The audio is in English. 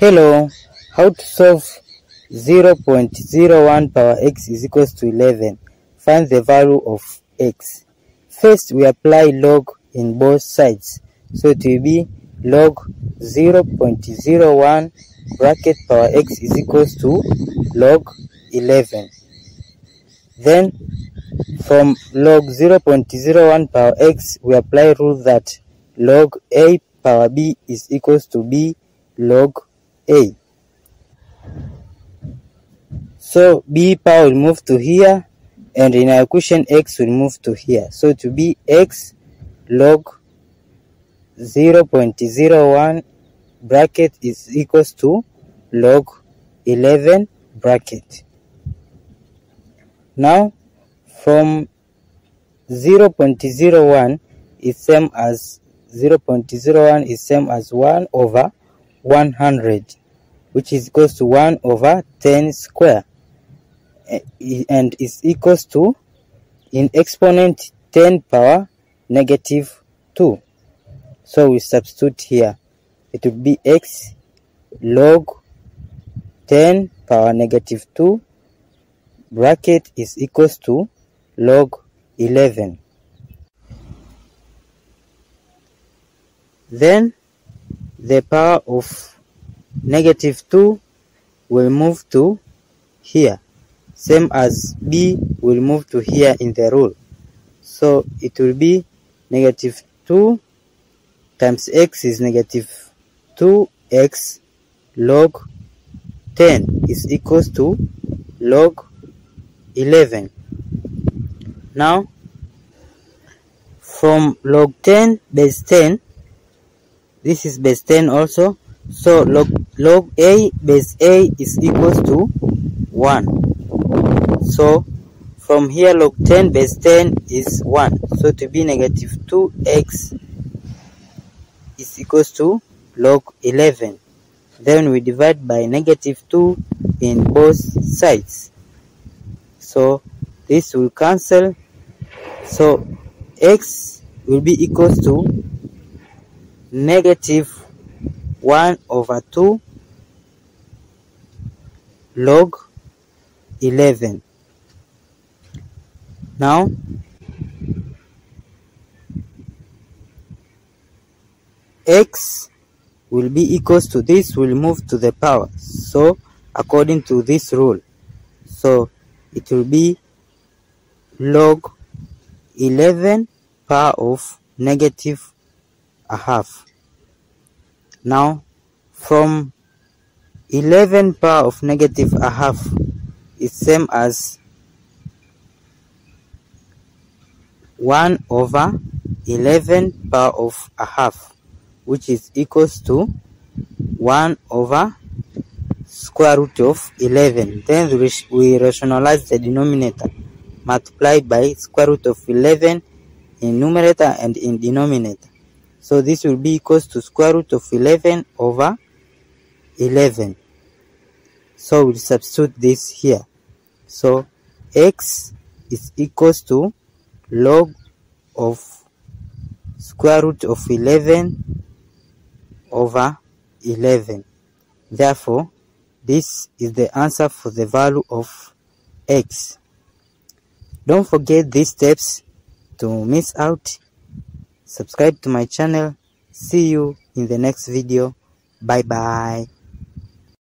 Hello, how to solve 0.01 power x is equals to 11. Find the value of x. First, we apply log in both sides. So it will be log 0.01 bracket power x is equals to log 11. Then, from log 0.01 power x, we apply rule that log a power b is equals to b log a. So b power will move to here and in our equation x will move to here. So to be x log 0.01 bracket is equals to log 11 bracket. Now from 0.01 is same as 0.01 is same as 1 over 100 which is equals to 1 over 10 square. Eh, and is equals to in exponent 10 power negative 2 so we substitute here. It would be x log 10 power negative 2 bracket is equals to log 11 then the power of negative 2 will move to here. Same as b will move to here in the rule. So it will be negative 2 times x is negative 2x log 10 is equals to log 11 now from log 10 base 10 this is base 10 also so log log a base a is equals to 1 so from here log 10 base 10 is 1 so to be negative 2x is equals to log 11 then we divide by negative 2 in both sides. So this will cancel. So x will be equals to negative 1 over 2 log 11 now x will be equals to this will move to the power. So according to this rule so it will be log 11 power of negative a half now from 11 power of negative a half is same as 1 over 11 power of a half which is equals to 1 over square root of 11 then we rationalize the denominator multiply by square root of 11 in numerator and in denominator so this will be equals to square root of 11 over 11 so we'll substitute this here. So x is equals to log of square root of 11 over 11 therefore this is the answer for the value of x. Don't forget these steps to miss out subscribe to my channel. See you in the next video. Bye bye